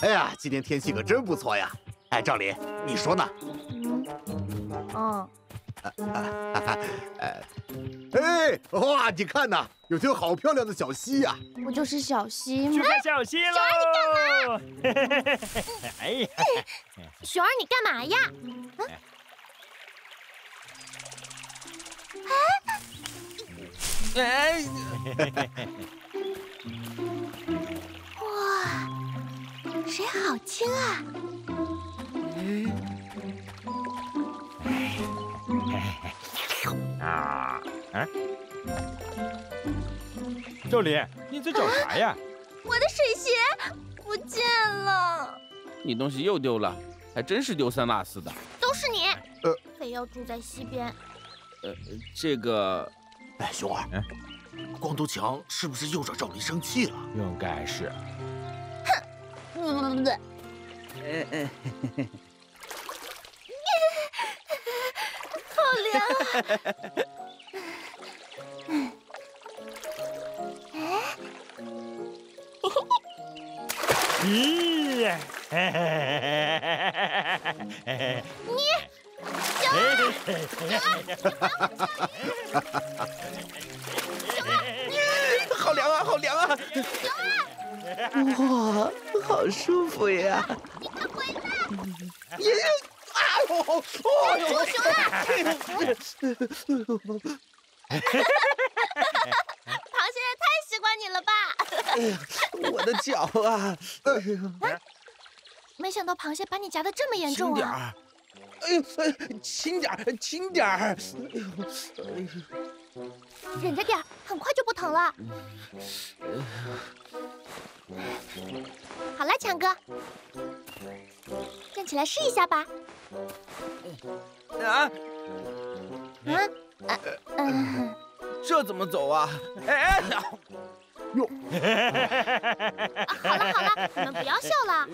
哎呀，今天天气可真不错呀！哎，赵林，你说呢？嗯，哎，哇，你看呐，有条好漂亮的小溪呀！不就是小溪吗？去看小溪喽！哎呀，熊儿，你干嘛呀？哎，哇，水好清啊！啊，嗯，赵林，你在找啥呀？我的水鞋不见了，你东西又丢了，还真是丢三落四的。都是你，呃非要住在西边。呃，这个哎，熊二嗯，光头强是不是又惹赵林生气了？应该是。不不不不，呃呃，好凉啊！咦，好凉啊，好凉啊！哇，好舒服呀！爷爷，哎呦，哎呦，螃蟹也太喜欢你了吧？我的脚啊！没想到螃蟹把你夹得这么严重啊！轻点儿！哎呦，哎轻点儿，轻点儿！哎呦，哎呦，忍着点儿，很快就不疼了。好了，强哥，站起来试一下吧。啊，嗯，这怎么走啊？哎哎，哟，好了好了，你们不要笑了。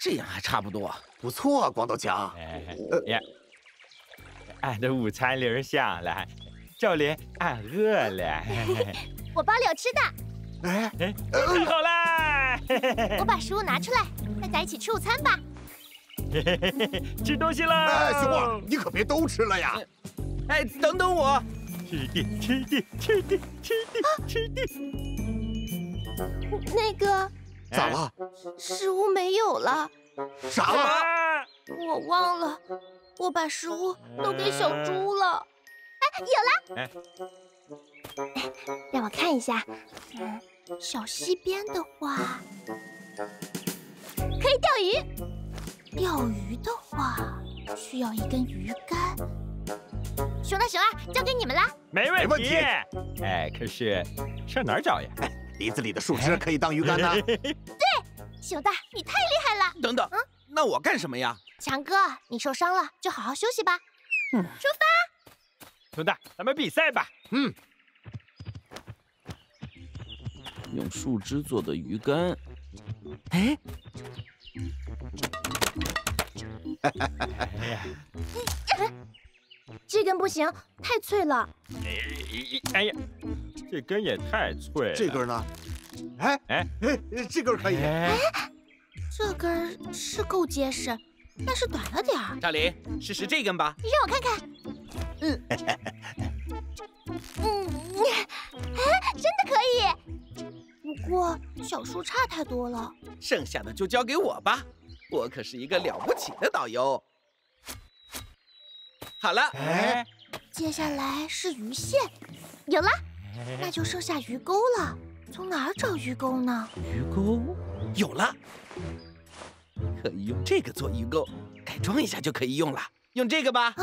这样还差不多。不错啊，光头强。哎呀，俺的午餐铃响了，赵林，俺饿了。我包里有吃的，哎，哎，好啦，我把食物拿出来，大家一起吃午餐吧。吃东西喽！哎，熊二，你可别都吃了呀！哎，等等我！吃的，吃的，吃的，吃的，吃的。那个咋了？食物没有了，啥！我忘了，我把食物都给小猪了。哎，有了！哎让我看一下，嗯，小溪边的话，可以钓鱼。钓鱼的话，需要一根鱼竿。熊大、熊二，交给你们了。没问题。哎，可是上哪儿找呀？林子里的树枝可以当鱼竿呢。对熊大，你太厉害了！等等，嗯那我干什么呀？强哥，你受伤了，就好好休息吧。嗯出发！熊大，咱们比赛吧。嗯，用树枝做的鱼竿。哎，这根不行，太脆了。哎呀，这根也太脆了。这根呢？哎哎哎，这根可以。哎，这根是够结实，但是短了点儿。赵林，试试这根吧。让我看看。嗯，嗯，哎，真的可以。不过小树杈太多了。剩下的就交给我吧，我可是一个了不起的导游。好了，哎，接下来是鱼线，有了，那就剩下鱼钩了。从哪儿找鱼钩呢？鱼钩有了，可以用这个做鱼钩，改装一下就可以用了。用这个吧，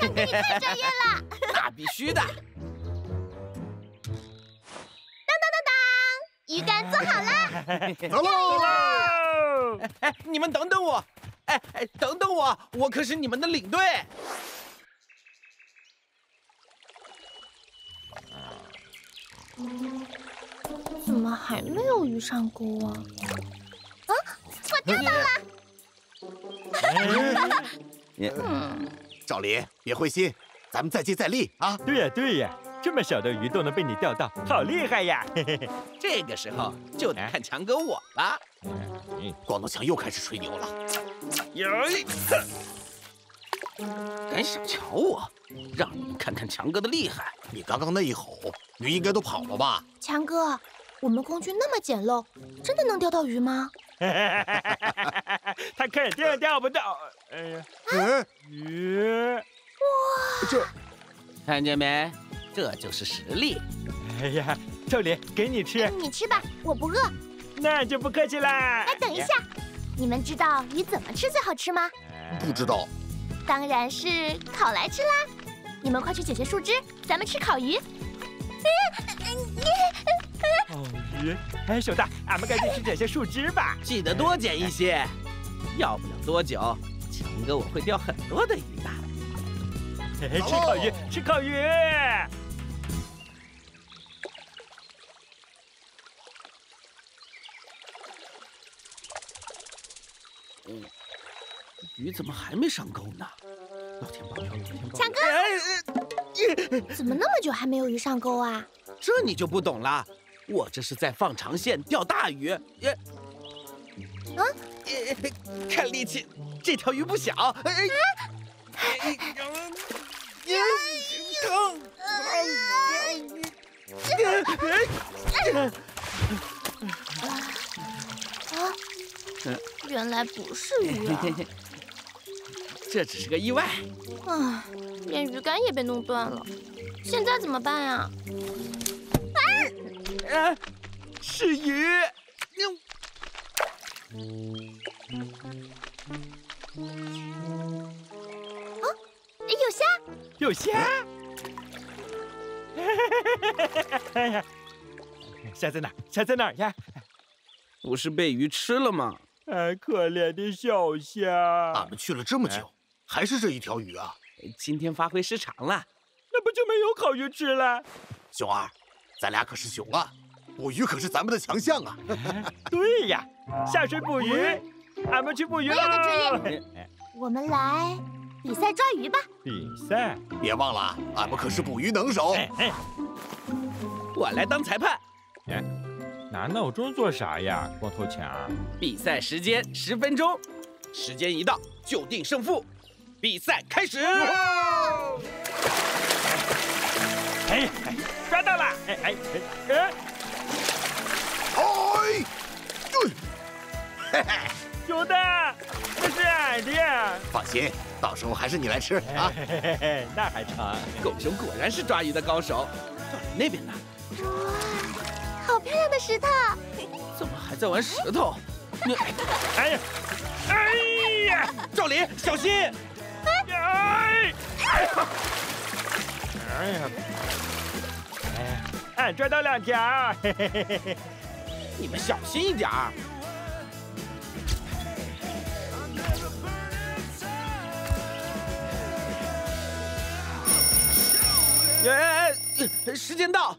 强哥，你太专业了！那必须的。当当当当鱼竿做好了！走喽！哦，哎，你们等等我！哎哎，等等我，我可是你们的领队。怎么还没有鱼上钩啊？啊，钓到了。嗯，赵林，别灰心，咱们再接再厉啊！对呀对呀，这么小的鱼都能被你钓到，好厉害呀！嘿嘿嘿。这个时候就得看强哥我了。光头强又开始吹牛了。哟，敢小瞧我，让你们看看强哥的厉害。你刚刚那一吼，鱼应该都跑了吧？强哥，我们工具那么简陋，真的能钓到鱼吗？他肯定钓不到。哎呀，嗯，鱼！哇，这看见没？这就是实力。哎呀，赵林，给你吃。你吃吧，我不饿。那就不客气啦。哎，等一下，你们知道鱼怎么吃最好吃吗？不知道。当然是烤来吃啦！你们快去捡些树枝，咱们吃烤鱼。烤鱼？哎，熊大，俺们赶紧去捡些树枝吧。记得多捡一些，要不了多久，强哥我会钓很多的鱼的。吃烤鱼，吃烤鱼。嗯。鱼怎么还没上钩呢？老天保佑，老天保佑！强哥，怎么那么久还没有鱼上钩啊？这你就不懂了，我这是在放长线钓大鱼。耶，啊？看力气，这条鱼不小。哎，哎，啊！原来不是鱼啊！这只是个意外。啊，连鱼竿也被弄断了，现在怎么办呀？啊！是鱼！啊！有虾！有虾！哎呀，虾在哪？虾在哪呀？不是被鱼吃了吗？哎，可怜的小虾！俺们去了这么久，还是这一条鱼啊！今天发挥失常了，那不就没有烤鱼吃了？熊二，咱俩可是熊啊，捕鱼可是咱们的强项啊！对呀，下水捕鱼，俺们去捕鱼了。我们来比赛抓鱼吧！比赛，别忘了，俺们可是捕鱼能手。我来当裁判。拿闹钟做啥呀，光头强？比赛时间十分钟，时间一到就定胜负。比赛开始！哎，抓到了！哎哎哎哎！哎，嘿嘿，熊大，这是俺的。放心，到时候还是你来吃啊。嘿嘿嘿，那还成。狗熊果然是抓鱼的高手。那边呢？哇好漂亮的石头！怎么还在玩石头？你，哎呀，哎呀！赵林，小心！哎呀！哎呀！哎，俺抓到两条！嘿嘿嘿嘿嘿！你们小心一点儿！哎，时间到！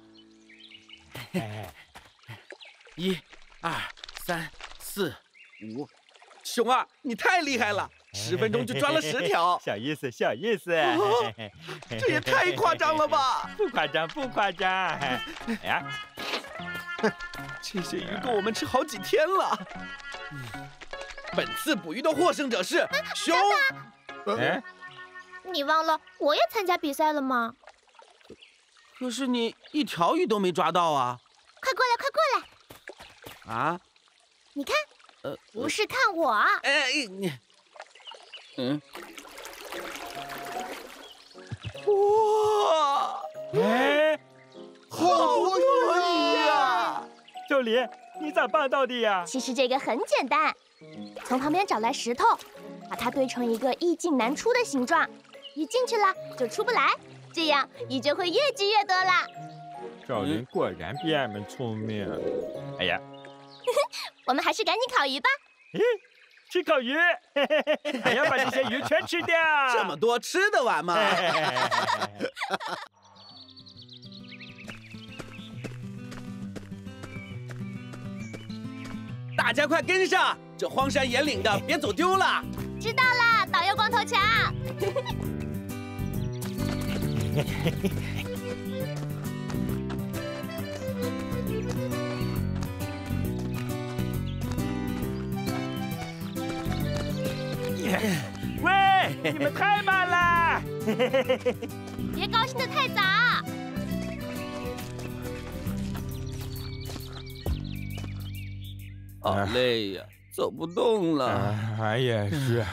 一、二、三、四、五，熊二，你太厉害了！十分钟就抓了十条，小意思，小意思。这也太夸张了吧？不夸张，不夸张。哎呀，这些鱼够我们吃好几天了。本次捕鱼的获胜者是熊。哎，你忘了我也参加比赛了吗？可是你一条鱼都没抓到啊！快过来，快过来！啊！你看，呃，不是看我，哎，你，嗯，哇，哎，好多鱼呀！赵林，你咋办到的呀？其实这个很简单，从旁边找来石头，把它堆成一个易进难出的形状，鱼进去了就出不来，这样鱼就会越积越多啦。赵云果然比俺们聪明。哎呀！我们还是赶紧烤鱼吧。吃烤鱼，还要把这些鱼全吃掉。这么多吃得完吗？大家快跟上，这荒山野岭的，别走丢了。知道啦，导游光头强。喂，你们太慢了！别高兴的太早。好累呀，走不动了。啊俺也是。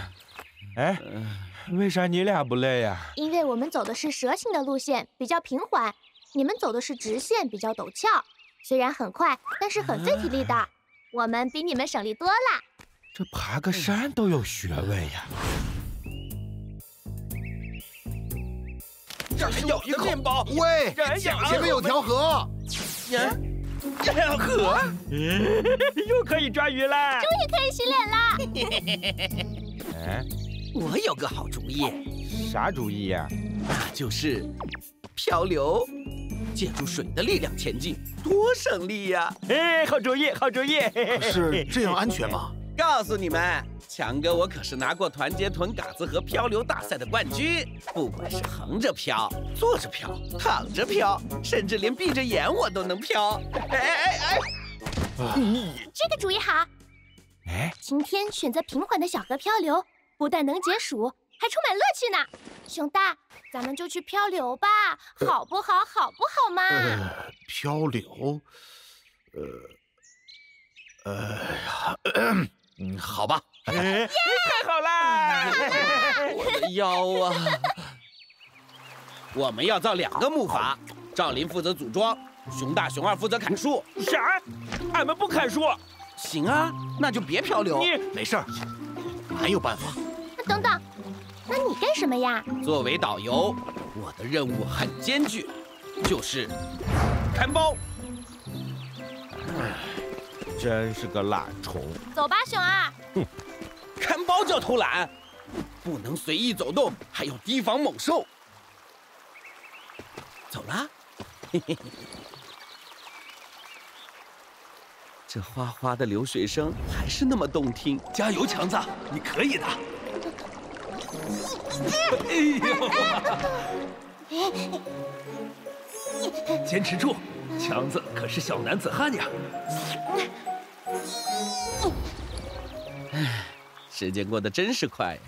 哎，为啥你俩不累呀？因为我们走的是蛇形的路线，比较平缓；你们走的是直线，比较陡峭。虽然很快，但是很费体力的。我们比你们省力多了。这爬个山都有学问呀！这儿还有一个面包。喂，前面有条河。呀，这条河。又可以抓鱼了！终于可以洗脸了。哎，我有个好主意，啥主意呀？那就是漂流，借助水的力量前进，多省力呀！哎，好主意，好主意！是 这样安全吗？告诉你们，强哥我可是拿过团结屯嘎子河漂流大赛的冠军。不管是横着漂、坐着漂、躺着漂，甚至连闭着眼我都能漂。哎 哎哎！这个主意好。哎，今天选择平缓的小河漂流，不但能解暑，还充满乐趣呢。熊大，咱们就去漂流吧，好不好？好不好嘛？呃，漂流，呃，呃呀，嗯，好吧。哎 太好啦！我的腰啊！我们要造两个木筏，赵林负责组装，熊大、熊二负责砍树。啥？俺们不砍树。行啊，那就别漂流。你没事儿，还有办法。等等，那你干什么呀？作为导游，我的任务很艰巨，就是看包。真是个懒虫。走吧，熊二。哼看包叫偷懒，不能随意走动，还要提防猛兽。走啦，嘿嘿嘿。这哗哗的流水声还是那么动听，加油，强子，你可以的。哎呦！坚持住，强子可是小男子汉呀。时间过得真是快呀！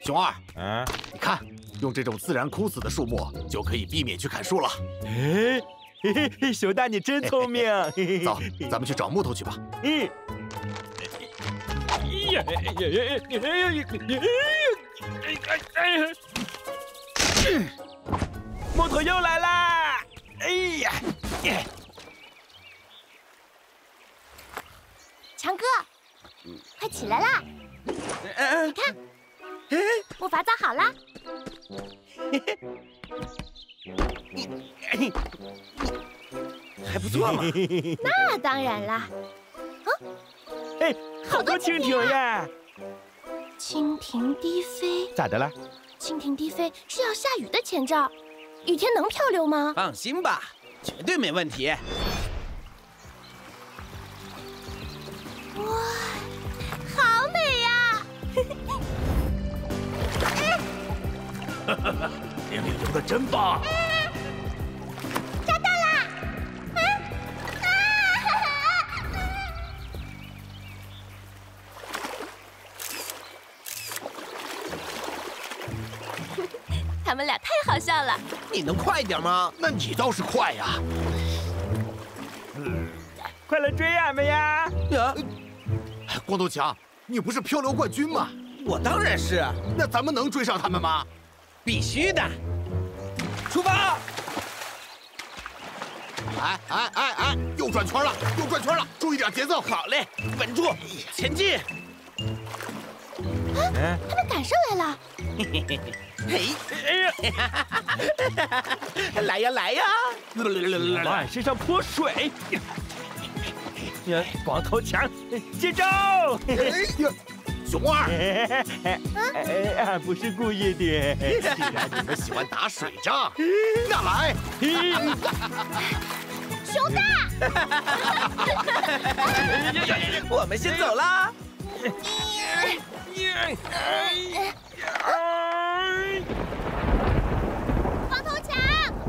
熊二，啊，你看，用这种自然枯死的树木，就可以避免去砍树了。哎，嘿嘿，熊大你真聪明。走，咱们去找木头去吧。嗯。哎呀哎呀哎呀哎呀哎呀哎呀！木头又来啦！哎呀！强哥，快起来啦！嗯你看，木筏造好啦。还不错嘛。那当然啦，哎，好多蜻蜓耶！蜻蜓低飞，咋的了？蜻蜓低飞是要下雨的前兆。雨天能漂流吗？放心吧，绝对没问题。哇，好美呀！哈哈玲玲游的真棒。抓他们俩太好笑了。你能快点吗？那你倒是快呀！嗯快来追俺们呀！啊，哎光头强，你不是漂流冠军吗？我当然是，那咱们能追上他们吗？必须的。出发！哎哎哎哎，又转圈了，又转圈了，注意点节奏。好嘞，稳住，前进！嗯，他们赶上来了。嘿，哎呀，来 呀来呀！往俺身上泼水！呀，光头强，接招！熊二，哎，俺不是故意的。既然你们喜欢打水仗，那来，熊大，我们先走啦。光头强，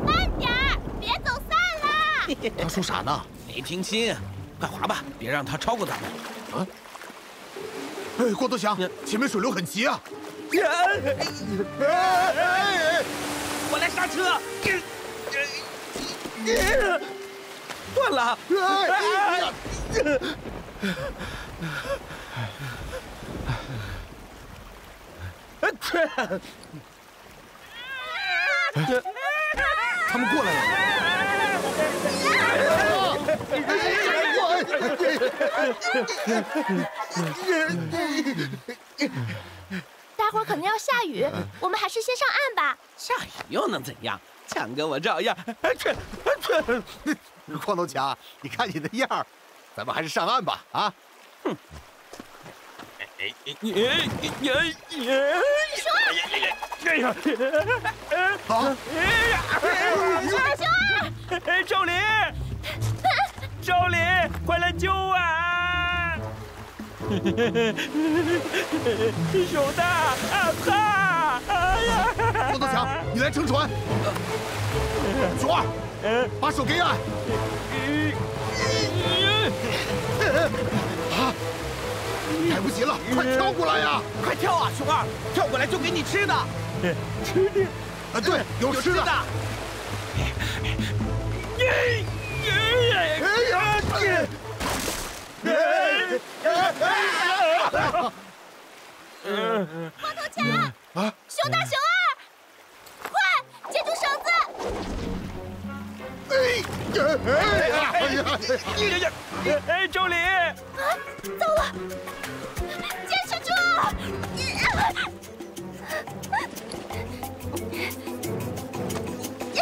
慢点儿，别走散了。他说啥呢？没听清，快滑吧，别让他超过咱们。哎，光头强，前面水流很急啊！我来刹车。断了。他们过来了。待会儿可能要下雨，我们还是先上岸吧。下雨又能怎样？强哥我照样。光头强，你看你那样儿，咱们还是上岸吧。啊，哼好，哎，赵林，赵林，快来救我啊！熊大，啊怕！哎呀！光头强，你来撑船。熊二，把手给俺。啊，来不及了，快跳过来呀！快跳啊，熊二！跳过来就给你吃的。吃的。啊，对，有吃的。光头强，啊，熊大，熊二，哎哎呀！哎呀！哎，赵林，啊，糟了，坚持住！呀，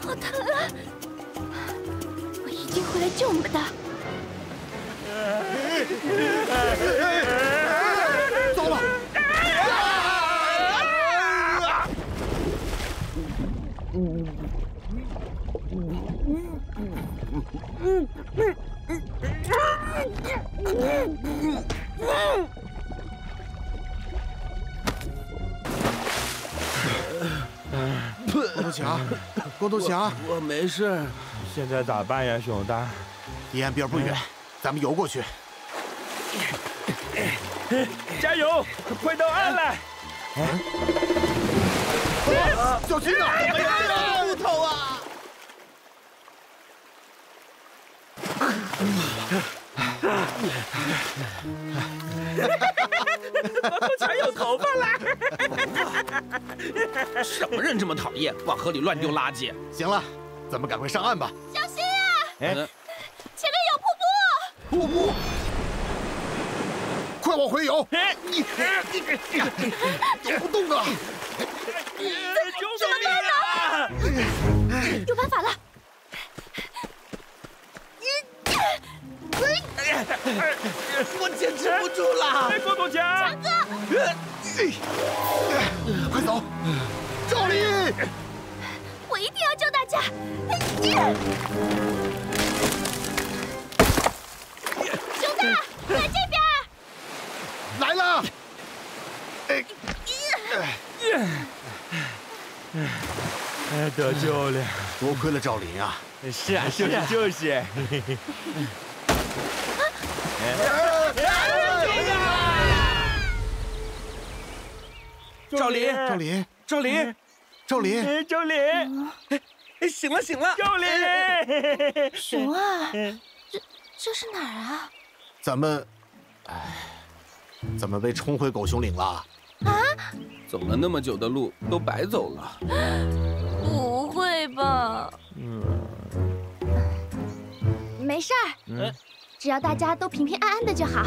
好疼啊！我一定会来救你们的。光头强，光头强，我没事。现在咋办呀，熊大？离岸边不远，咱们游过去。加油，快到岸来！小心啊！木头啊！才有头发啦！什么人这么讨厌，往河里乱丢垃圾？行了，咱们赶快上岸吧。小心啊！哎，前面有瀑布！瀑布，快往回游！哎，游不动啊！救命啊！有办法了！我坚持不住了。哎，光头强哥，快走！赵丽，我一定要救大家！熊大，在这边！来了！哎，得救了！多亏了赵林啊！是啊，就是就是。赵林，赵林，赵林，赵林，哎，赵林，哎，醒了醒了！赵林，熊啊，这这是哪儿啊？咱们，哎，怎么被冲回狗熊岭了？啊走了那么久的路，都白走了。不会吧？嗯没事儿，嗯只要大家都平平安安的就好。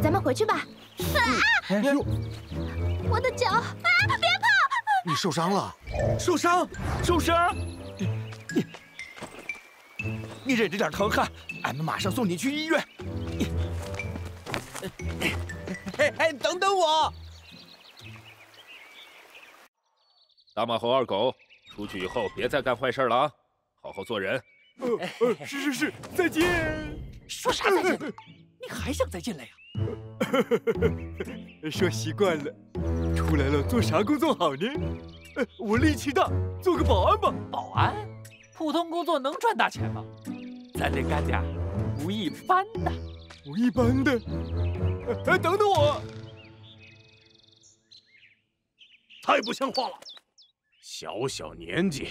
咱们回去吧。哎呦，我的脚啊！别跑！你受伤了？受伤？受伤？你忍着点疼哈，俺们马上送你去医院。哎哎，等等我！大马猴二狗，出去以后别再干坏事了啊，好好做人。呃呃，是是是，再见。说啥再见？你还想再进来呀？说习惯了，出来了做啥工作好呢？呃，我力气大，做个保安吧。保安？普通工作能赚大钱吗？咱得干点不一般的。不一般的？哎，等等我！太不像话了！小小年纪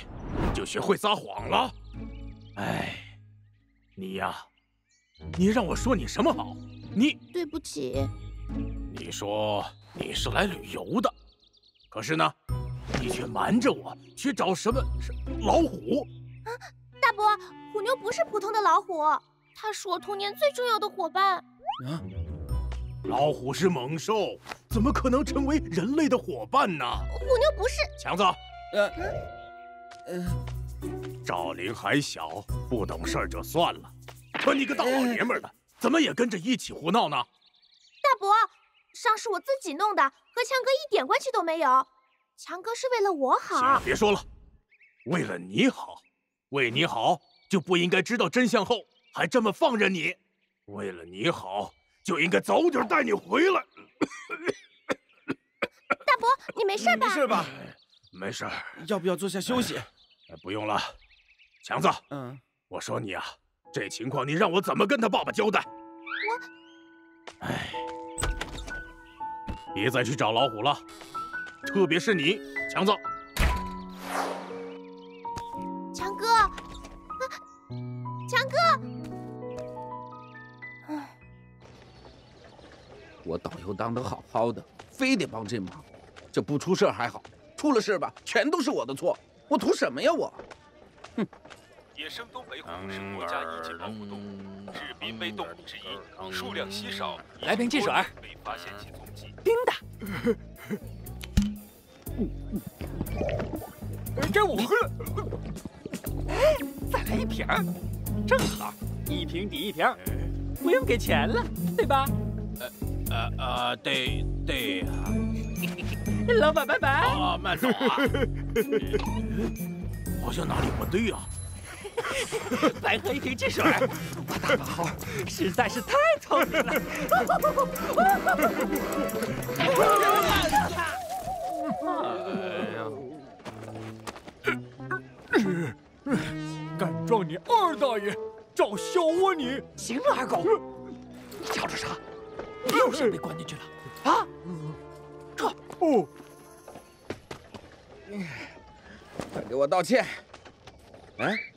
就学会撒谎了。哎，你呀，你让我说你什么好？你对不起。你说你是来旅游的，可是呢，你却瞒着我去找什么是老虎？啊，大伯，虎妞不是普通的老虎，它是我童年最重要的伙伴。啊，老虎是猛兽，怎么可能成为人类的伙伴呢？虎妞不是强子。呃，呃，赵灵还小，不懂事儿就算了，可你个大老爷们的，怎么也跟着一起胡闹呢？大伯，伤是我自己弄的，和强哥一点关系都没有。强哥是为了我好。行别说了，为了你好，为你好就不应该知道真相后还这么放任你。为了你好，就应该早点带你回来。大伯，你没事吧？没事吧？没事。要不要坐下休息？不用了，强子。嗯，我说你啊，这情况你让我怎么跟他爸爸交代？我，哎。别再去找老虎了，特别是你，强子。强哥，强哥。唉，我导游当得好好的，非得帮这忙，这不出事还好，出了事吧，全都是我的错。我图什么呀我？哼！野生东北虎是国家一级保护动物，是濒危动物之一，数量稀少。来瓶汽水。没发现其踪迹。冰的。该我喝了。哎，再来一瓶，正好一瓶抵一瓶，不用给钱了，对吧？呃呃呃，对对啊。老板拜拜。啊，慢走啊。好像哪里不对啊。白喝一瓶汽水，我大宝猴实在是太聪明了。哎呀！敢撞你二大爷，找小我你！行了，二狗，你吵吵啥？又想被关进去了啊？撤！哦，快给我道歉！哎。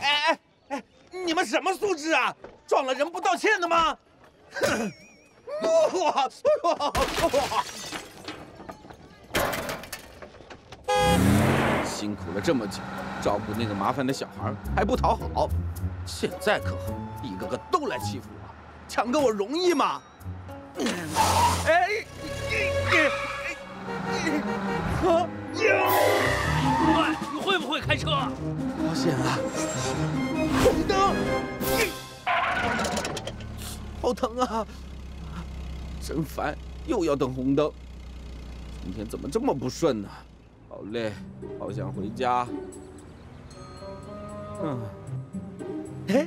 哎哎哎！你们什么素质啊？撞了人不道歉的吗？哇哇！辛苦了这么久，照顾那个麻烦的小孩还不讨好，现在可好，一个个都来欺负我，抢个我容易吗？哎！啊！会不会开车？好险啊！红灯，好疼啊！真烦，又要等红灯。今天怎么这么不顺呢？好累，好想回家。嗯，哎，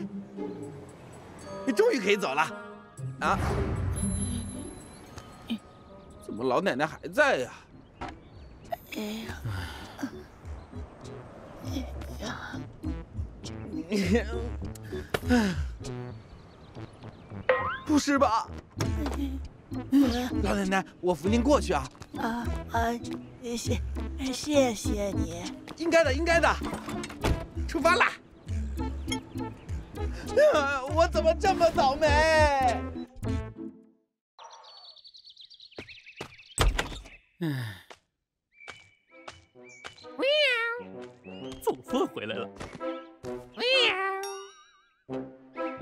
你终于可以走了啊？怎么老奶奶还在呀？哎呀！不是吧，老奶奶，我扶您过去啊！啊啊，谢谢谢你，应该的，应该的。出发啦！我怎么这么倒霉？唉，祖父回来了。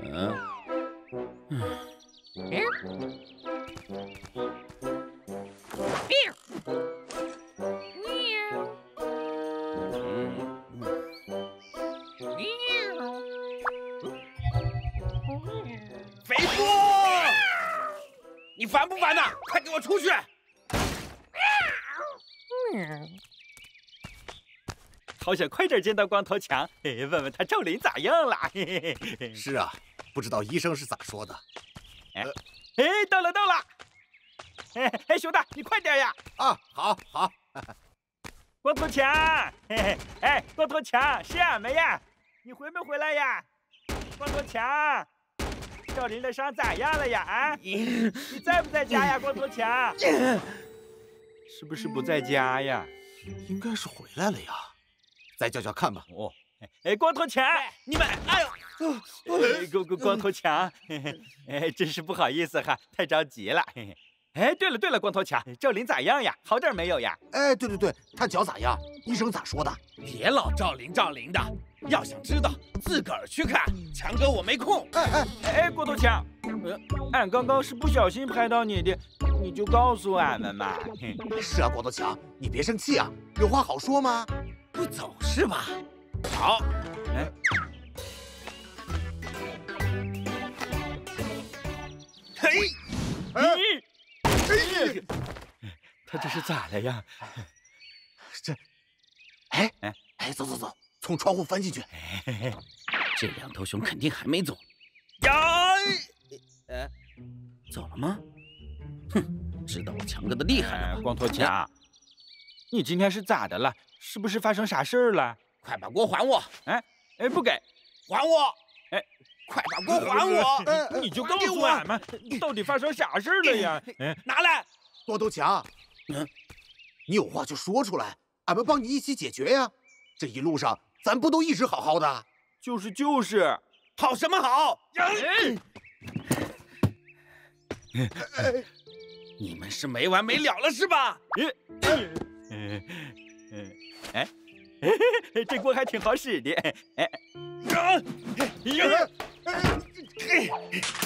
嗯、啊，肥猪，你烦不烦呐？快给我出去！好想快点见到光头强，问问他赵林咋样了。是啊，不知道医生是咋说的。哎，哎，到了到了！哎 哎，熊大，你快点呀！啊，好，好。光头强，哎，光头强，是俺们呀，你回没回来呀？光头强，赵林的伤咋样了呀？啊，你在不在家呀？光头强，是不是不在家呀？应该是回来了呀，再叫叫看吧。哦，哎，光头强，你们，哎呦，光光光头强，哎，真是不好意思哈，太着急了。哎，对了对了，光头强，赵林咋样呀？好点没有呀？哎，对对对，他脚咋样？医生咋说的？别老赵林赵林的，要想知道，自个儿去看。强哥，我没空。哎哎哎，光头强，呃，俺刚刚是不小心拍到你的，你就告诉俺们嘛。是啊，光头强，你别生气啊，有话好说吗？不走是吧？好。哎。嘿。哎。哎，他这是咋了呀？这，哎哎哎，走走走，从窗户翻进去。这两头熊肯定还没走。呀，哎，走了吗？哼，知道我强哥的厉害了。光头强，你今天是咋的了？是不是发生啥事儿了？快把锅还我！哎哎，不给，还我！哎。快把锅还我！你就告诉俺们，到底发生啥事了呀？拿来，光头强，嗯，你有话就说出来，俺们帮你一起解决呀。这一路上咱不都一直好好的？就是就是，好什么好？你们是没完没了了是吧？嗯嗯嗯，哎，这锅还挺好使的，哎。嘿，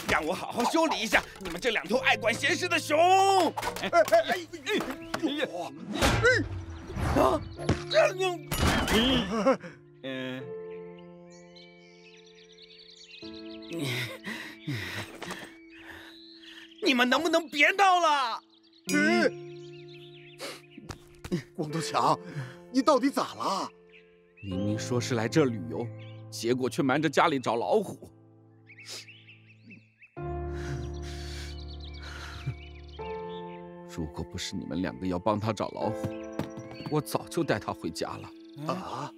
让我好好修理一下你们这两头爱管闲事的熊！哎哎哎哎！啊！嗯，你们能不能别闹了？嗯光头强，你到底咋了？明明说是来这旅游，结果却瞒着家里找老虎。如果不是你们两个要帮他找老虎，我早就带他回家了。啊！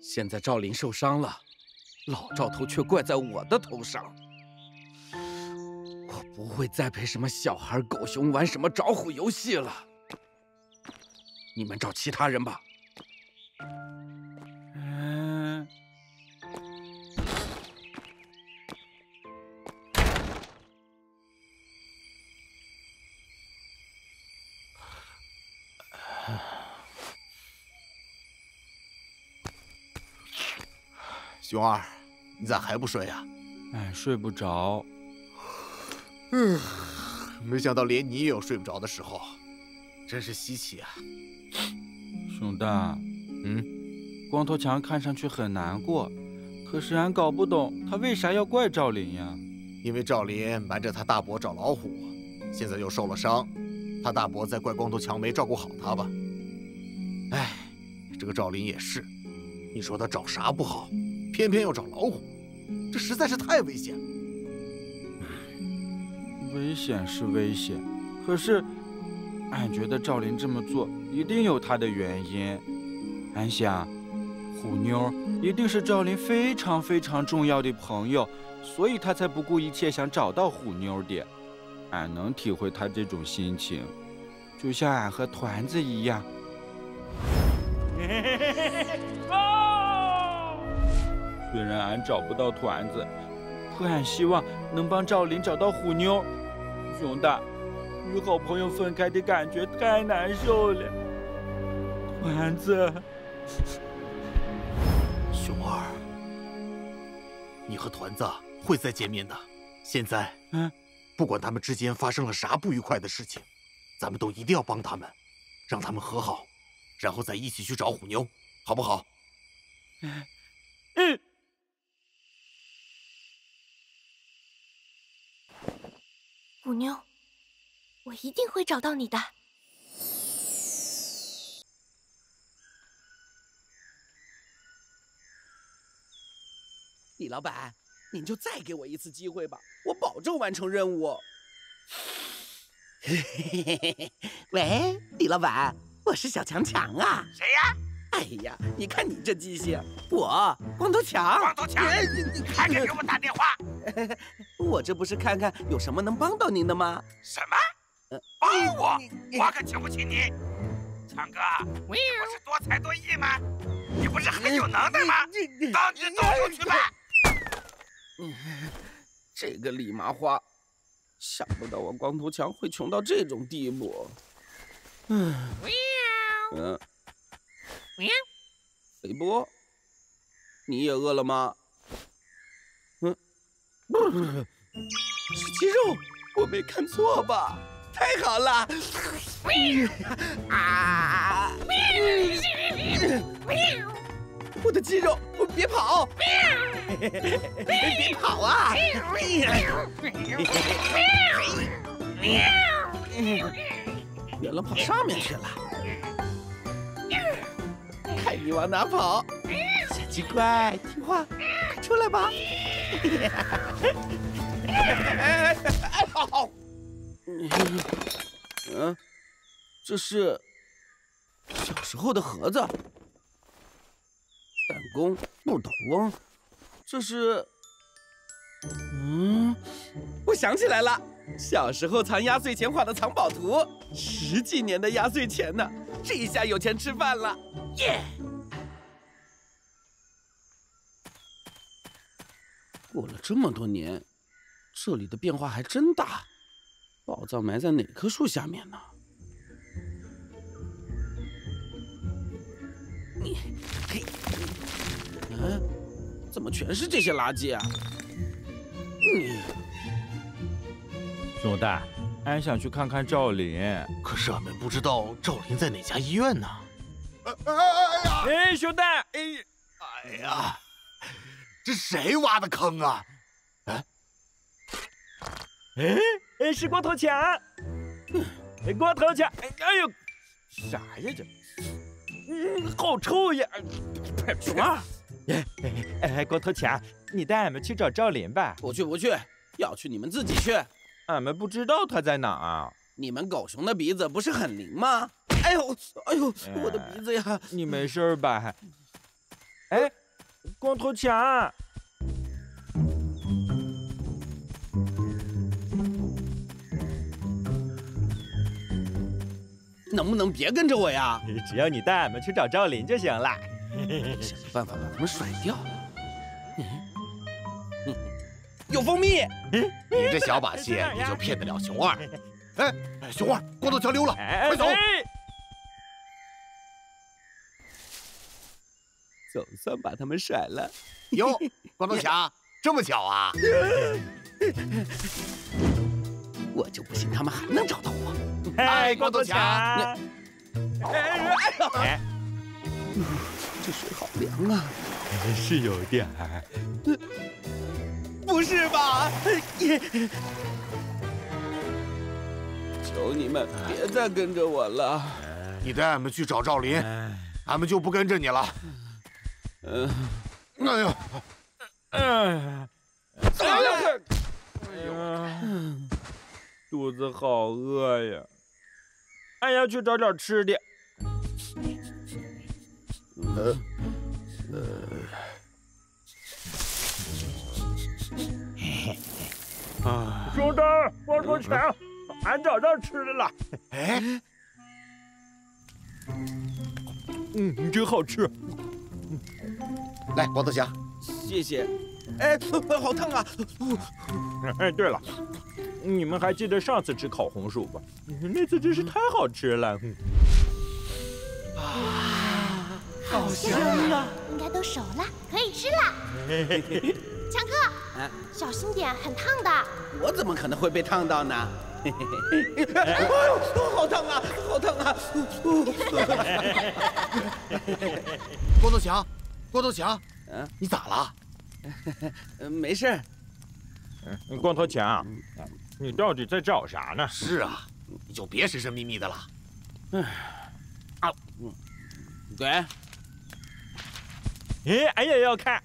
现在赵林受伤了，老赵头却怪在我的头上。我不会再陪什么小孩狗熊玩什么找虎游戏了。你们找其他人吧。熊二，你咋还不睡呀？哎，睡不着。嗯，没想到连你也有睡不着的时候，真是稀奇啊。熊大，嗯，光头强看上去很难过，可是俺搞不懂他为啥要怪赵林呀？因为赵林瞒着他大伯找老虎，现在又受了伤，他大伯在怪光头强没照顾好他吧？哎，这个赵林也是，你说他找啥不好？偏偏要找老虎，这实在是太危险了。危险是危险，可是俺觉得赵林这么做一定有他的原因。俺想，虎妞一定是赵林非常非常重要的朋友，所以他才不顾一切想找到虎妞的。俺能体会他这种心情，就像俺和团子一样。虽然俺找不到团子，可俺希望能帮赵林找到虎妞。熊大，与好朋友分开的感觉太难受了。团子，熊二，你和团子会再见面的。现在，嗯，不管他们之间发生了啥不愉快的事情，咱们都一定要帮他们，让他们和好，然后再一起去找虎妞，好不好？嗯。虎妞，我一定会找到你的。李老板，您就再给我一次机会吧，我保证完成任务。喂，李老板，我是小强强啊。谁呀？哎呀，你看你这记性，我光头强。光头强，你还敢给我打电话？我这不是看看有什么能帮到您的吗？什么？帮我？我可请不起你。强哥，你不是多才多艺吗？你不是很有能耐吗？当你走出去吧。这个李麻花，想不到我光头强会穷到这种地步。嗯。嗯。肥波，你也饿了吗？嗯，不是不是，是鸡肉，我没看错吧？太好了！啊！我的肌肉，别跑！别跑啊！原来跑上面去了。看你往哪跑，小鸡乖，听话，快出来吧！哎，好。嗯，这是小时候的盒子。弹弓不倒翁，这是……嗯，我想起来了，小时候藏压岁钱画的藏宝图，十几年的压岁钱呢，这一下有钱吃饭了，耶！过了这么多年，这里的变化还真大。宝藏埋在哪棵树下面呢？你，怎么全是这些垃圾啊？你兄弟，俺想去看看赵林，可是俺们不知道赵林在哪家医院呢。哎哎呀！哎，兄弟，哎，哎呀，这谁挖的坑啊？哎，哎。哎，是光头强！哎，光头强！哎，哎呦，啥呀这？嗯，好臭呀！什么？哎哎，光头强，你带俺们去找赵林吧。不去不去，要去你们自己去。俺们不知道他在哪。你们狗熊的鼻子不是很灵吗？哎呦，哎呦，我的鼻子呀！你没事吧？哎，光头强。能不能别跟着我呀？只要你带俺们去找赵林就行了。想个办法把他们甩掉。有蜂蜜，你这小把戏你就骗得了熊二？哎，熊二，光头强溜了，快走！总算把他们甩了。哟，光头强，这么巧啊？我就不信他们还能找到我。哎，光头强！哎哎，这水好凉啊！是有点。不是吧？求你们别再跟着我了！你带俺们去找赵林，俺们就不跟着你了。嗯，哎呦，哎，哎呀，肚子好饿呀！俺要去找点吃的。呃，呃，啊，兄弟，光头强，俺找到吃的了。哎，嗯，真好吃。来，光头强，谢谢。哎，好烫啊！哎，对了。你们还记得上次吃烤红薯吧？那次真是太好吃了。啊，好香啊！应该都熟了，可以吃了。强哥，小心点，很烫的。我怎么可能会被烫到呢？哎呦，好烫啊，好烫啊！光头强，光头强，嗯，你咋了？没事。光头强。你到底在找啥呢？是啊，你就别神神秘秘的了。哎，啊，给。哎，俺也要看。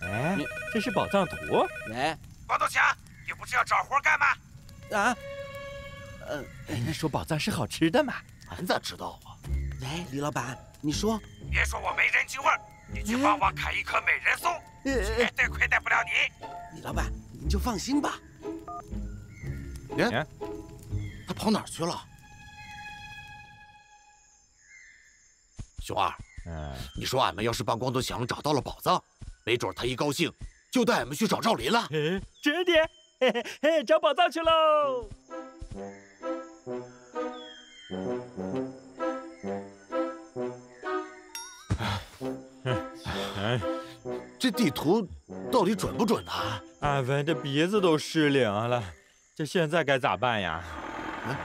哎，这是宝藏图。喂，光头强，你不是要找活干吗？啊？呃，人家说宝藏是好吃的嘛。俺咋知道啊？喂，李老板，你说。别说我没人情味儿，你去帮我砍一棵美人松，绝对亏待不了你。李老板，您就放心吧。哎，他跑哪儿去了？熊二，嗯，你说俺们要是帮光头强找到了宝藏，没准他一高兴就带俺们去找赵林了。嗯真的？嘿嘿嘿，找宝藏去喽！哎，这地图到底准不准呢？俺闻着鼻子都失灵了，这现在该咋办呀？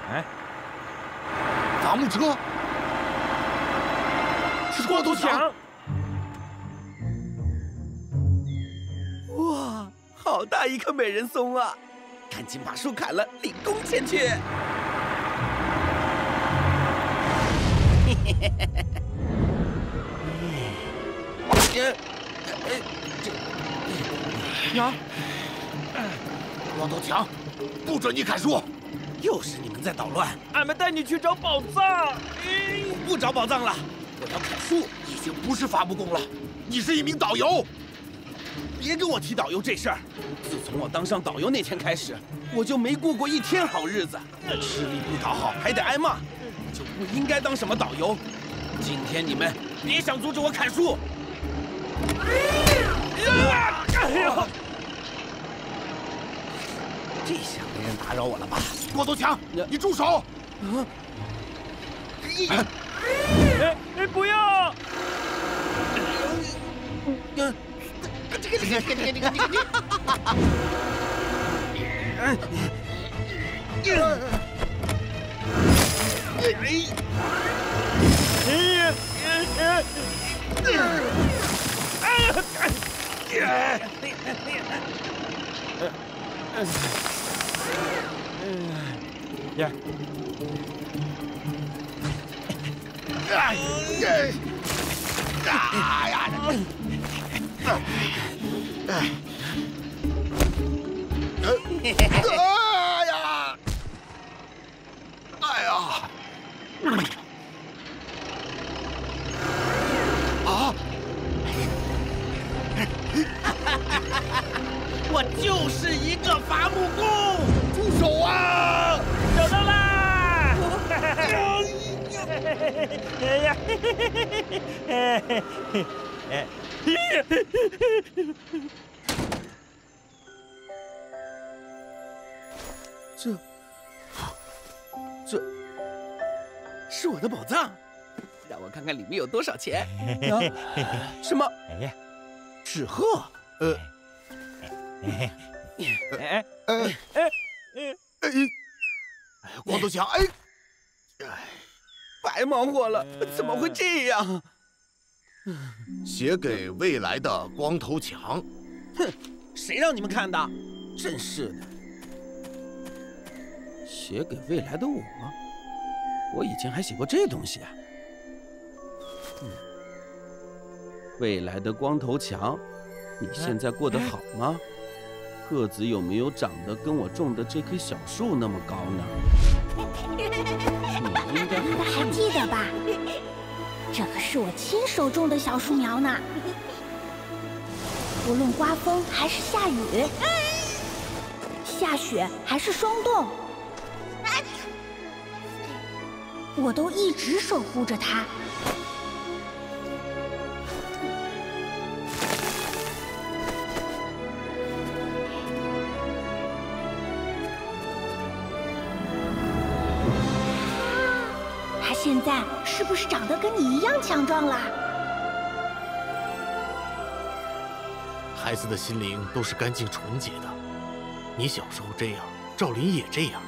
哎，伐木车强！哇，好大一棵美人松啊！赶紧把树砍了，领工前去。嘿嘿嘿嘿嘿。哎哎，这呀！光头强，不准你砍树！又是你们在捣乱！俺们带你去找宝藏！不找宝藏了，我要砍树！已经不是伐木工了，你是一名导游！别跟我提导游这事儿！自从我当上导游那天开始，我就没过过一天好日子，吃力不讨好，还得挨骂，就不应该当什么导游。今天你们别想阻止我砍树！哎呦！这下没人打扰我了吧？光头强，你住手！啊！哎哎，不要！哎！这，这是我的宝藏，让我看看里面有多少钱。什么？纸鹤？呃。哎哎哎哎哎哎！光头强，哎哎，白忙活了，怎么会这样？写给未来的光头强。哼，谁让你们看的？真是的！写给未来的我，我以前还写过这东西啊。未来的光头强，你现在过得好吗？个子有没有长得跟我种的这棵小树那么高呢？你应该还记得吧？这可是我亲手种的小树苗呢。无论刮风还是下雨，下雪还是霜冻，我都一直守护着它。现在是不是长得跟你一样强壮了？孩子的心灵都是干净纯洁的，你小时候这样，赵林也这样，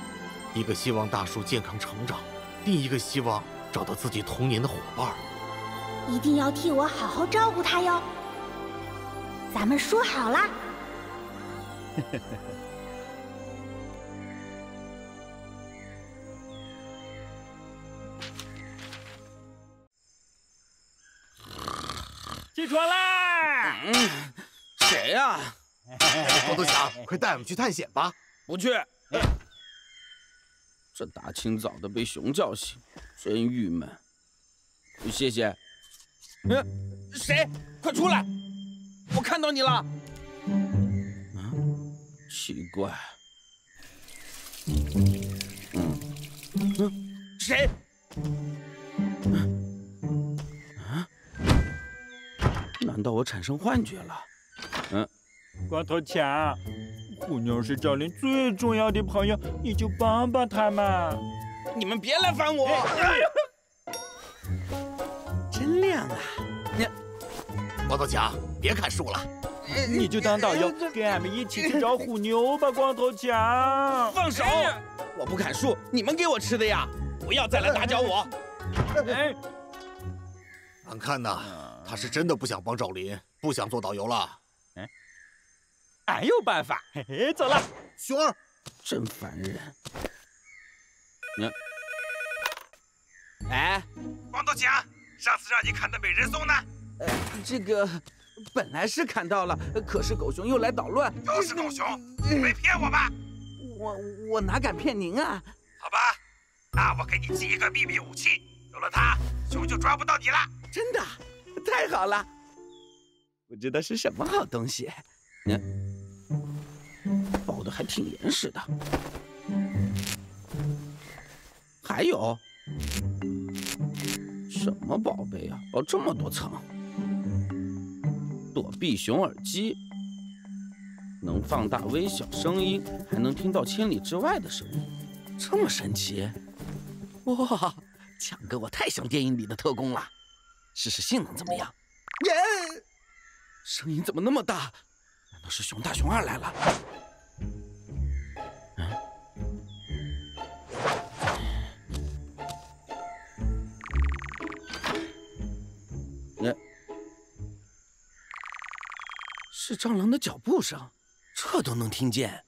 一个希望大树健康成长，另一个希望找到自己童年的伙伴。一定要替我好好照顾他哟，咱们说好啦。起床啦！谁谁呀？光头强，快带我们去探险吧！不去。这大清早的被熊叫醒，真郁闷。谢谢。嗯，谁？快出来！我看到你了。嗯，奇怪。嗯嗯，谁？难道我产生幻觉了？嗯，光头强，虎妞是赵林最重要的朋友，你就帮帮他嘛！你们别来烦我！真亮啊！你，光头强，别砍树了，你就当导游，跟俺们一起去找虎妞吧！光头强，放手！我不砍树，你们给我吃的呀！不要再来打搅我！哎，俺看呐，他是真的不想帮赵林，不想做导游了。哎，俺有办法！嘿嘿，走了。熊儿，真烦人。你，哎，光头强，上次让你砍的美人松呢？呃，这个本来是砍到了，可是狗熊又来捣乱。又是狗熊，你没骗我吧？我我哪敢骗您啊？好吧，那我给你寄一个秘密武器，有了它，熊就抓不到你了。真的？太好了！不知道是什么好东西，嗯，包的还挺严实的。还有什么宝贝啊？包这么多层？躲避熊耳机。能放大微小声音，还能听到千里之外的声音，这么神奇！哇，强哥，我太像电影里的特工了。试试性能怎么样？耶！声音怎么那么大？难道是熊大、熊二来了？是蟑螂的脚步声。这都能听见，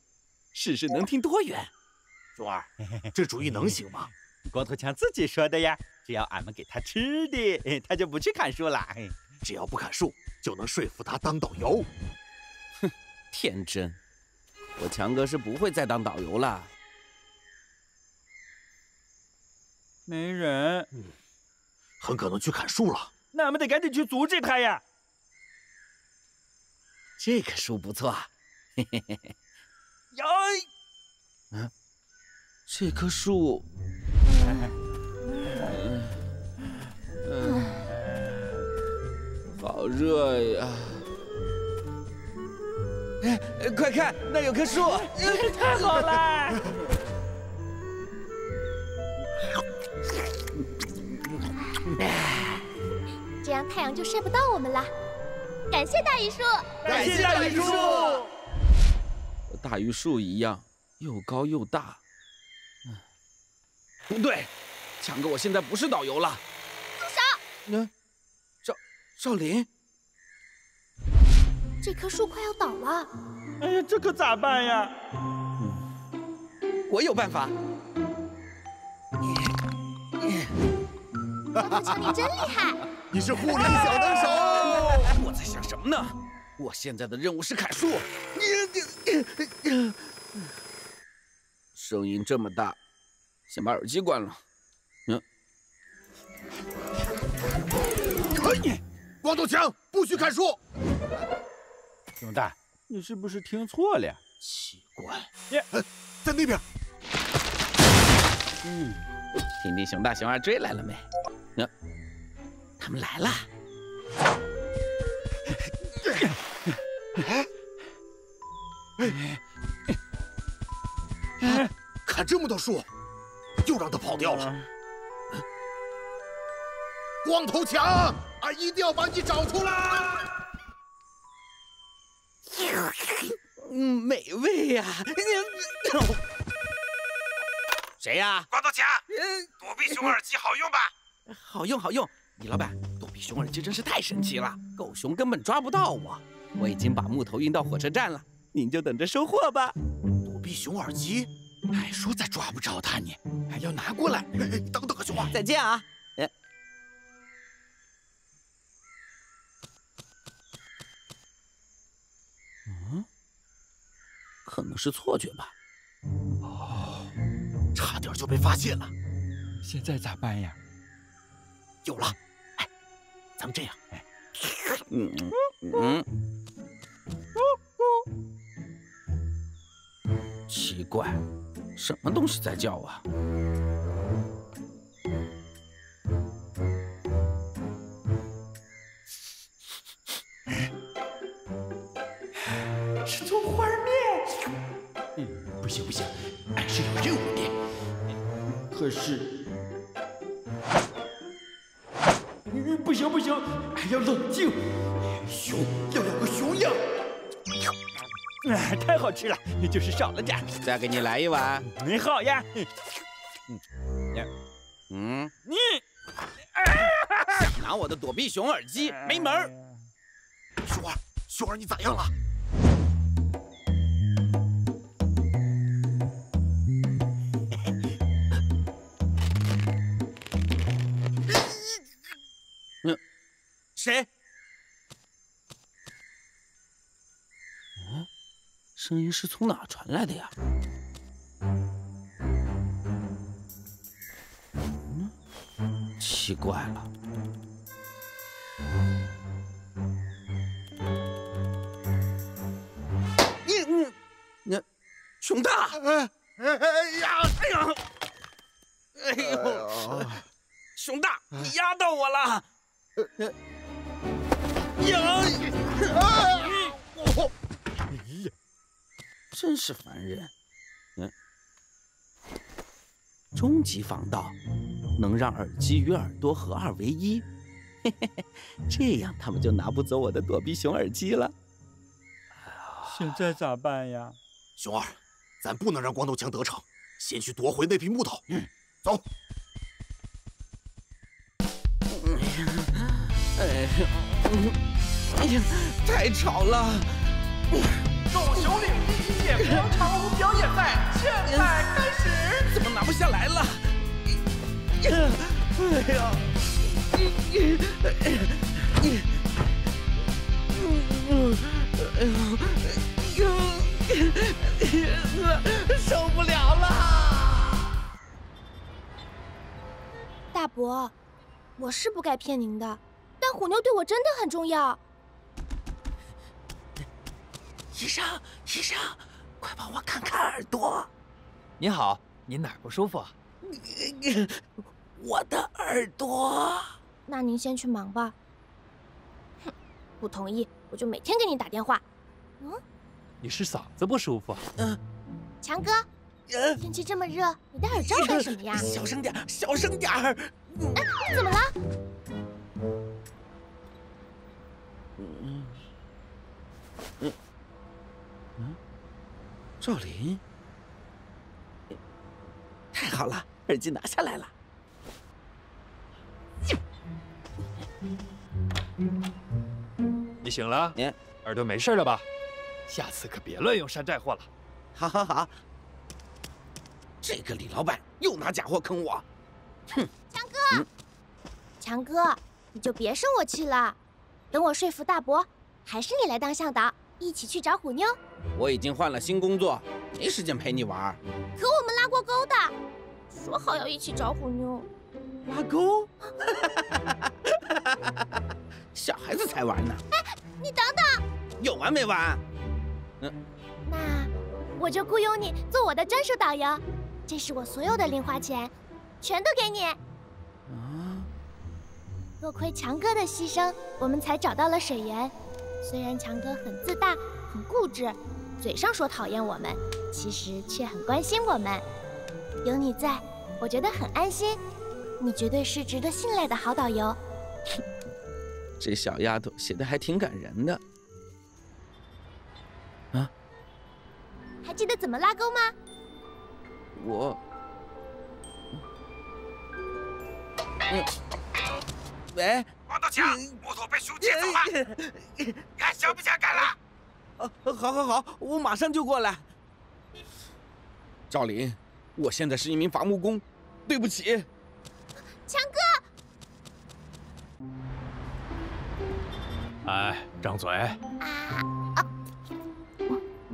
试试能听多远？熊二，这主意能行吗？光头强自己说的呀，只要俺们给他吃的，他就不去砍树了。只要不砍树，就能说服他当导游。哼，天真！我强哥是不会再当导游了。没人，嗯，很可能去砍树了。那俺们得赶紧去阻止他呀！这棵树不错。嘿嘿嘿嘿，呀，嗯，这棵树，嗯，好热呀！哎，快看，那有棵树，太好了！这样太阳就晒不到我们了。感谢大榆树，感谢大榆树。大榆树一样，又高又大。嗯，不对，强哥，我现在不是导游了。住手！嗯，赵赵林，这棵树快要倒了。哎呀，这可咋办呀？嗯，我有办法。光头强，你真厉害！你是护林小能手。我在想什么呢？我现在的任务是砍树。你你你声音这么大，先把耳机关了。嗯。可以，光头强不许砍树。熊大，你是不是听错了？奇怪，耶，在那边。嗯，听听熊大熊二追来了没？嗯，他们来了。哎，哎，砍这么多树，又让他跑掉了。光头强，俺一定要把你找出来。嗯，美味呀！谁呀？光头强，躲避熊耳机好用吧？好用，好用。李老板，躲避熊耳机真是太神奇了，狗熊根本抓不到我。我已经把木头运到火车站了，您就等着收货吧。躲避熊耳机，还说再抓不着他你，还要拿过来。等等，熊二，再见啊！可能是错觉吧。哦，差点就被发现了。现在咋办呀？有了，哎，咱们这样，哎，嗯嗯，奇怪，什么东西在叫啊？不行俺是有任务的。可是，不行不行，俺要冷静。熊要有个熊样。哎，太好吃了，就是少了点。再给你来一碗。你好呀。嗯，嗯，你想拿我的躲避熊耳机，没门儿。熊二，熊二，你咋样了？谁？嗯，声音是从哪传来的呀？嗯，奇怪了。你你你，熊大！哎哎哎呀！哎呀！哎呦！熊大，你压到我了！呀！我，哎呀，真是烦人！嗯，终极防盗，能让耳机与耳朵合二为一，嘿嘿嘿，这样他们就拿不走我的躲避熊耳机了。现在咋办呀？熊二，咱不能让光头强得逞，先去夺回那批木头。嗯，走。哎，哎呀，太吵了！狗首领第一届广场舞表演赛现在开始。怎么拿不下来了？哎呀！你你你，哎呦，受不了了！大伯，我是不该骗您的，但虎妞对我真的很重要。医生，医生，快帮我看看耳朵。您好，您哪儿不舒服啊？我的耳朵。那您先去忙吧。哼，不同意我就每天给你打电话。嗯，你是嗓子不舒服？嗯，强哥，天气这么热，你戴耳罩干什么呀？小声点，小声点儿。哎，怎么了？嗯嗯嗯，赵林，太好了，耳机拿下来了。你醒了？你耳朵没事了吧？下次可别乱用山寨货了。好好好，这个李老板又拿假货坑我。哼，强哥，强哥，你就别生我气了。等我说服大伯，还是你来当向导，一起去找虎妞。我已经换了新工作，没时间陪你玩。可我们拉过钩的，说好要一起找虎妞。拉钩？小孩子才玩呢。哎，你等等，有完没完？嗯，那我就雇佣你做我的专属导游，这是我所有的零花钱，全都给你。啊，多亏强哥的牺牲，我们才找到了水源。虽然强哥很自大、很固执，嘴上说讨厌我们，其实却很关心我们。有你在，我觉得很安心。你绝对是值得信赖的好导游。这小丫头写的还挺感人的。啊？还记得怎么拉钩吗？我……嗯，喂，光头强，木头被熊借走了，你还想不想干了？啊，好，好，好，我马上就过来。赵林，我现在是一名伐木工，对不起。强哥，哎，张嘴！啊啊！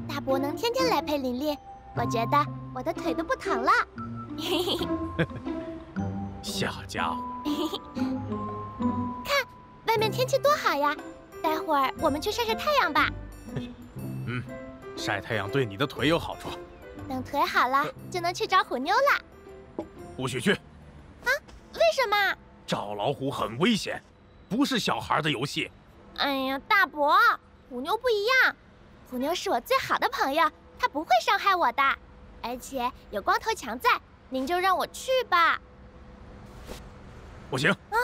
大伯能天天来陪琳琳，我觉得我的腿都不疼了。嘿嘿嘿，小家伙，看 外面天气多好呀！待会儿我们去晒晒太阳吧。嗯，晒太阳对你的腿有好处。等腿好了，就能去找虎妞了。不许去！啊？为什么？找老虎很危险，不是小孩的游戏。哎呀，大伯，虎妞不一样，虎妞是我最好的朋友，她不会伤害我的。而且有光头强在，您就让我去吧。不行。啊？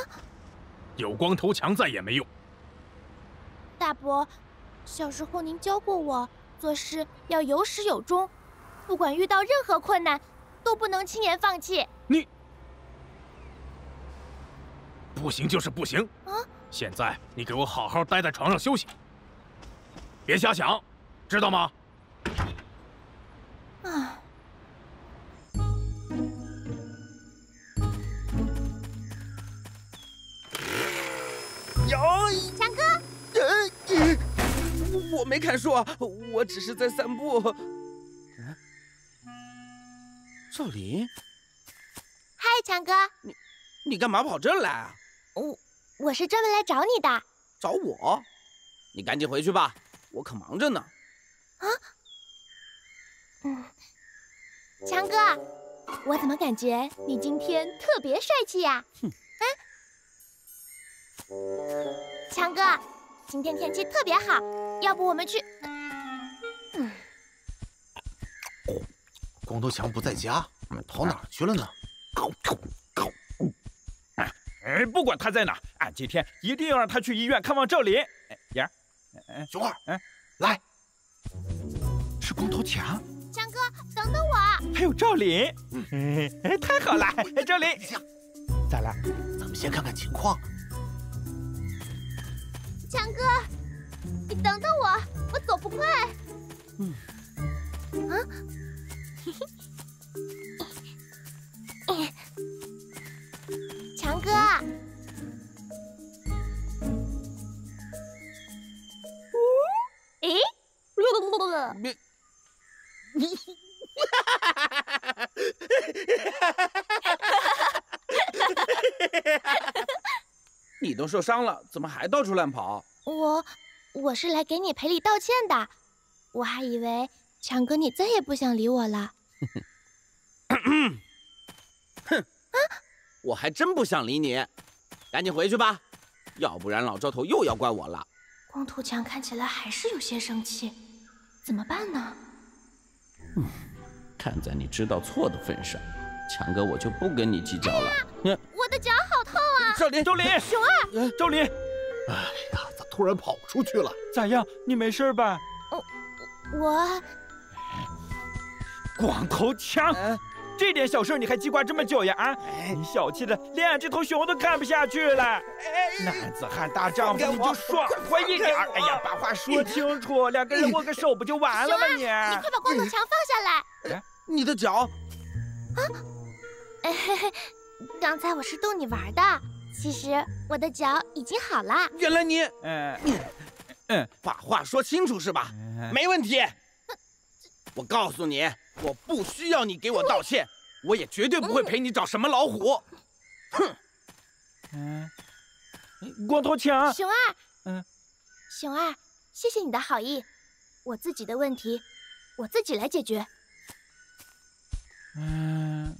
有光头强在也没用。大伯，小时候您教过我，做事要有始有终，不管遇到任何困难，都不能轻言放弃。你不行就是不行。啊！现在你给我好好待在床上休息，别瞎想，知道吗？啊！我没砍树，我只是在散步。赵林，嗨，强哥，你你干嘛跑这儿来啊？我我是专门来找你的。找我？你赶紧回去吧，我可忙着呢。啊？嗯，强哥，我怎么感觉你今天特别帅气呀？哼，啊，强哥。今天天气特别好，要不我们去？嗯，光头强不在家，跑哪儿去了呢？哎，不管他在哪，俺今天一定要让他去医院看望赵林。呀，熊二，哎，来，是光头强。强哥，等等我。还有赵林。哎，太好了，赵林，咋了？咱们先看看情况。强哥，你等等我，我走不快。嗯。啊？强哥。诶？别！你，哈哈哈哈哈哈！哈哈哈哈哈哈！你都受伤了，怎么还到处乱跑？我，我是来给你赔礼道歉的。我还以为强哥你再也不想理我了。哼！啊！我还真不想理你，赶紧回去吧，要不然老赵头又要怪我了。光头强看起来还是有些生气，怎么办呢？嗯，看在你知道错的份上，强哥我就不跟你计较了。我的脚好赵林，赵林，熊二，赵林，哎呀，咋突然跑出去了？咋样？你没事吧？我，我，光头强，这点小事你还记挂这么久呀？啊，你小气的连俺这头熊都看不下去了。男子汉大丈夫，你就爽快一点。哎呀，把话说清楚，两个人握个手不就完了吗？你，你快把光头强放下来。你的脚。啊？嘿嘿。刚才我是逗你玩的，其实我的脚已经好了。原来你，嗯嗯，把话说清楚是吧？没问题。我告诉你，我不需要你给我道歉，我也绝对不会陪你找什么老虎。哼。嗯，光头强，熊二，嗯，熊二，谢谢你的好意，我自己的问题，我自己来解决。嗯。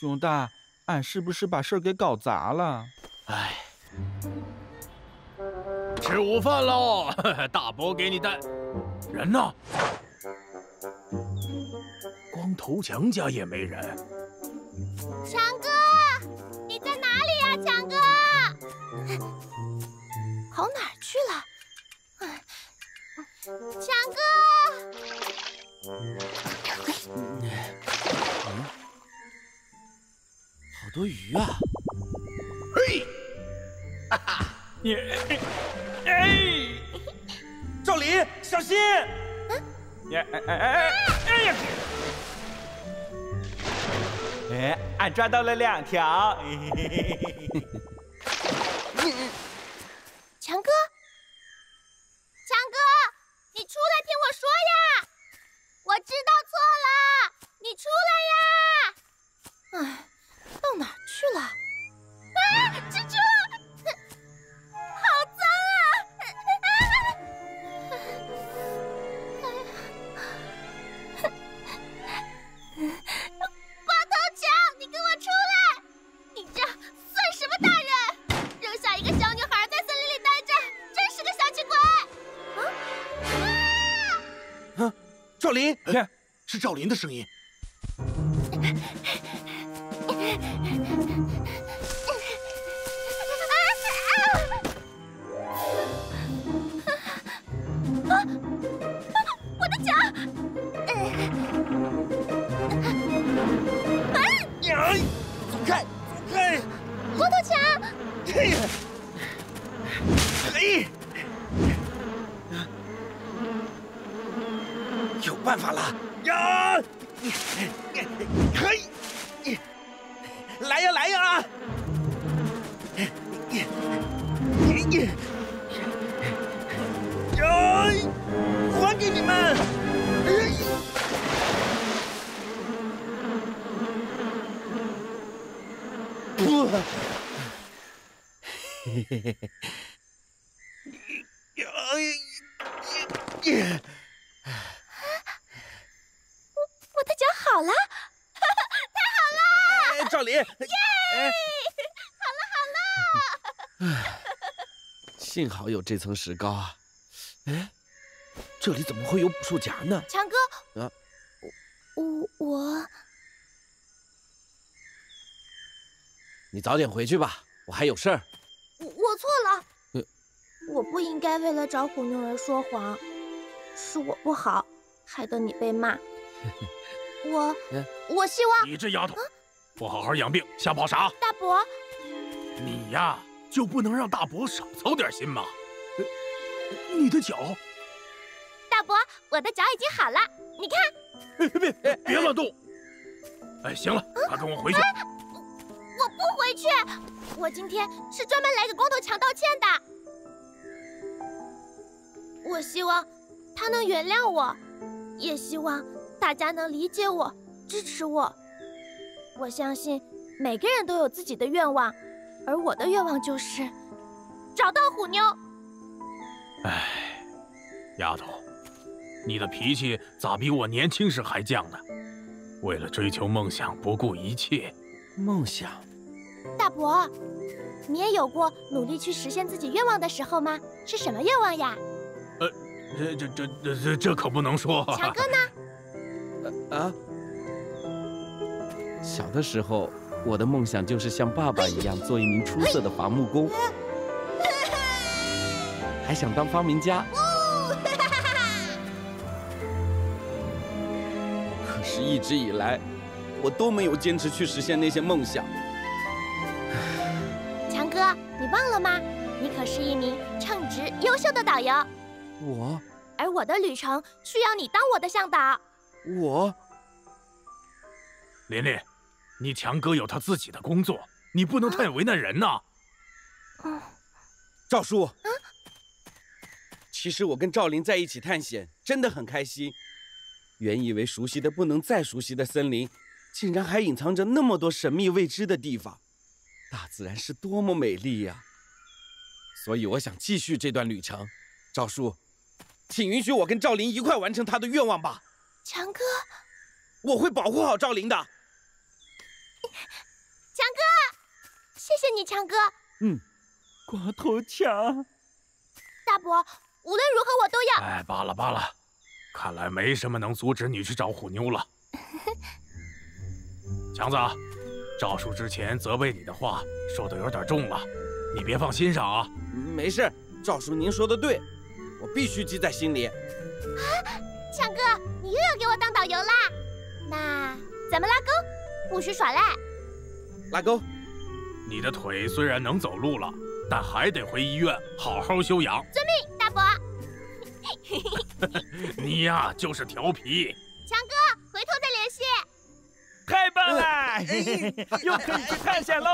熊大，俺是不是把事儿给搞砸了？哎，吃午饭喽！大伯给你带。人呢？光头强家也没人。强哥，你在哪里呀？强哥，跑哪儿去了？强哥。好多鱼啊！嘿，哈哈，你，哎，赵林，小心！哎哎哎哎哎呀！哎，俺抓到了两条。的声音。我我的脚好了，太好了！赵林，耶！好了好了！幸好有这层石膏啊！哎，这里怎么会有捕兽夹呢？强哥，啊，我我，你早点回去吧，我还有事儿。不应该为了找虎妞而说谎，是我不好，害得你被骂。我嗯我希望你这丫头，不好好养病，瞎跑啥？大伯，你呀，就不能让大伯少操点心吗？呃你的脚，大伯，我的脚已经好了，你看。别别别乱动！哎，行了，快跟我回去。我不回去，我今天是专门来给光头强道歉的。我希望他能原谅我，也希望大家能理解我、支持我。我相信每个人都有自己的愿望，而我的愿望就是找到虎妞。哎，丫头，你的脾气咋比我年轻时还犟呢？为了追求梦想不顾一切，梦想？大伯，你也有过努力去实现自己愿望的时候吗？是什么愿望呀？这这这这这可不能说。强哥呢？啊！小的时候，我的梦想就是像爸爸一样做一名出色的伐木工，还想当发明家。可是，一直以来，我都没有坚持去实现那些梦想。强哥，你忘了吗？你可是一名称职优秀的导游，我而我的旅程需要你当我的向导。我琳琳，你强哥有他自己的工作，你不能太为难人呐。嗯，赵叔，嗯其实我跟赵林在一起探险真的很开心。原以为熟悉的不能再熟悉的森林，竟然还隐藏着那么多神秘未知的地方。大自然是多么美丽呀！所以我想继续这段旅程。赵叔，请允许我跟赵林一块完成他的愿望吧。强哥，我会保护好赵林的。强哥，谢谢你，强哥。嗯，光头强。大伯，无论如何我都要。哎，罢了罢了，看来没什么能阻止你去找虎妞了。强子，赵叔之前责备你的话说的有点重了，你别放心上啊。没事，赵叔您说的对，我必须记在心里。啊，强哥，你又要给我当导游啦？那咱们拉钩，不许耍赖。拉钩。你的腿虽然能走路了，但还得回医院好好休养。遵命，大伯。你呀，就是调皮。强哥，回头再联系。太棒了，又可以去探险喽！